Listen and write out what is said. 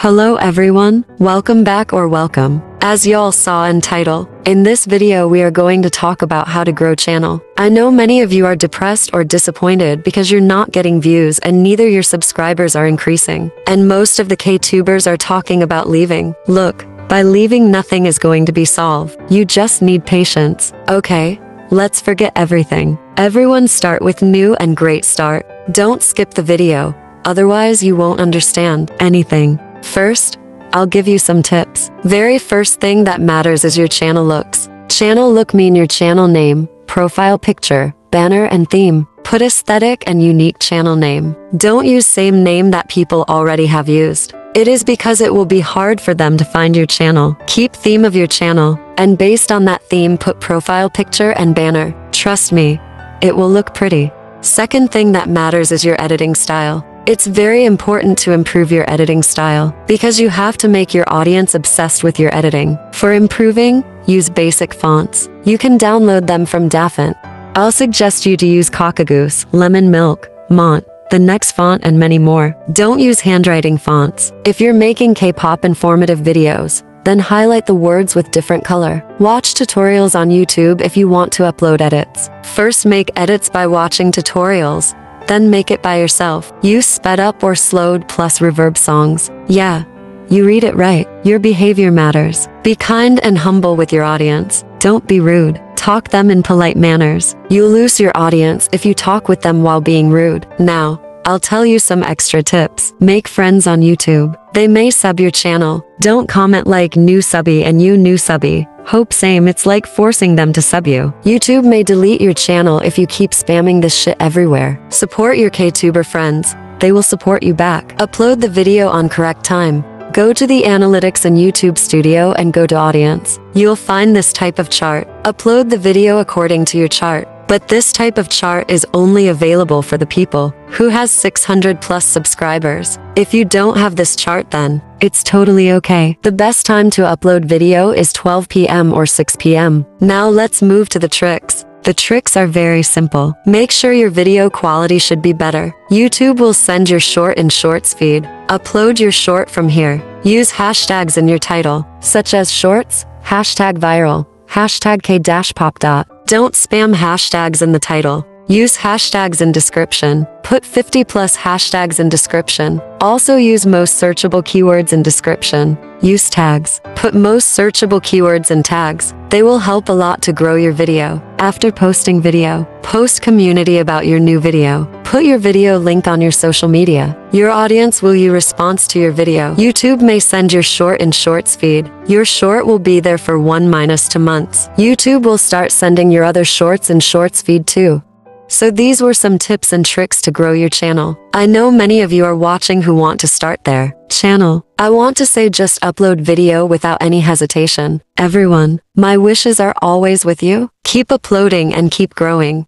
Hello everyone, welcome back or welcome. As y'all saw in title, in this video we are going to talk about how to grow channel. I know many of you are depressed or disappointed because you're not getting views and neither your subscribers are increasing. And most of the K-tubers are talking about leaving. Look, by leaving nothing is going to be solved. You just need patience. Okay, let's forget everything. Everyone start with new and great start. Don't skip the video, otherwise you won't understand anything. First, I'll give you some tips. Very first thing that matters is your channel looks. Channel look mean your channel name, profile picture, banner and theme. Put aesthetic and unique channel name. Don't use same name that people already have used. It is because it will be hard for them to find your channel. Keep theme of your channel, and based on that theme put profile picture and banner. Trust me, it will look pretty. Second thing that matters is your editing style. It's very important to improve your editing style because you have to make your audience obsessed with your editing. For improving, use basic fonts. You can download them from Dafont. I'll suggest you to use Cocogoose, Lemon Milk, Mont, the next font and many more. Don't use handwriting fonts. If you're making K-pop informative videos, then highlight the words with different color. Watch tutorials on YouTube if you want to upload edits. First make edits by watching tutorials, then make it by yourself. Use sped up or slowed plus reverb songs. Yeah, you read it right. Your behavior matters. Be kind and humble with your audience. Don't be rude. Talk them in polite manners. You lose your audience if you talk with them while being rude. Now, I'll tell you some extra tips. Make friends on YouTube. They may sub your channel. Don't comment like new subby and you new subby. Hope same it's like forcing them to sub you. YouTube may delete your channel if you keep spamming this shit everywhere. Support your KTuber friends. They will support you back. Upload the video on correct time. Go to the analytics in YouTube Studio and go to audience. You'll find this type of chart. Upload the video according to your chart. But this type of chart is only available for the people who has 600 plus subscribers. If you don't have this chart then, it's totally okay. The best time to upload video is 12 p.m. or 6 p.m. Now let's move to the tricks. The tricks are very simple. Make sure your video quality should be better. YouTube will send your short in Shorts feed. Upload your short from here. Use hashtags in your title, such as shorts, hashtag viral, hashtag k-pop. Don't spam hashtags in the title. Use hashtags in description. Put 50 plus hashtags in description. Also use most searchable keywords in description. Use tags. Put most searchable keywords in tags. They will help a lot to grow your video. After posting video, post community about your new video. Put your video link on your social media. Your audience will you response to your video. YouTube may send your short in shorts feed. Your short will be there for one minus two months. YouTube will start sending your other shorts in shorts feed too. So these were some tips and tricks to grow your channel. I know many of you are watching who want to start their channel. I want to say just upload video without any hesitation. Everyone, my wishes are always with you. Keep uploading and keep growing.